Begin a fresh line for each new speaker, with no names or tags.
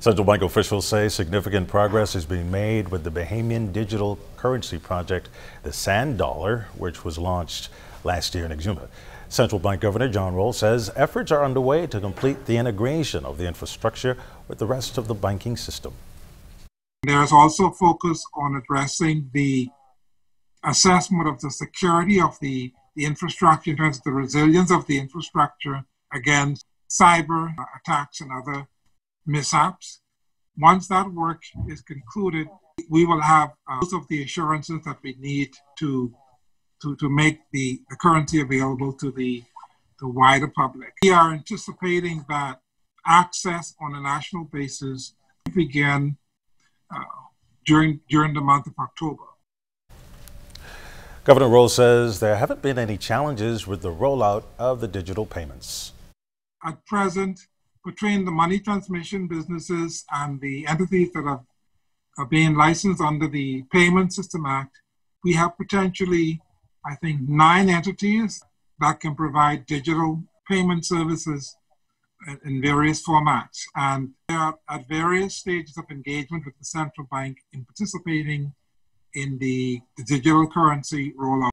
Central bank officials say significant progress is being made with the Bahamian digital currency project, the Sand Dollar, which was launched last year in Exuma. Central Bank Governor John Rolle says efforts are underway to complete the integration of the infrastructure with the rest of the banking system.
There's also focus on addressing the assessment of the security of the, the infrastructure in terms of the resilience of the infrastructure against cyber attacks and other mishaps. Once that work is concluded, we will have uh, most of the assurances that we need to to, to make the, the currency available to the, the wider public. We are anticipating that access on a national basis begin uh, during, during the month of October.
Governor Rolle says there haven't been any challenges with the rollout of the digital payments.
At present, between the money transmission businesses and the entities that are, being licensed under the Payment System Act, we have potentially I think, nine entities that can provide digital payment services in various formats. And they are at various stages of engagement with the central bank in participating in the, the digital currency rollout.